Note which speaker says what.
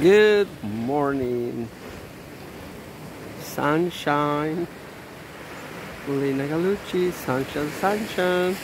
Speaker 1: Good morning. Sunshine. Lina Galucci, sunshine, sunshine.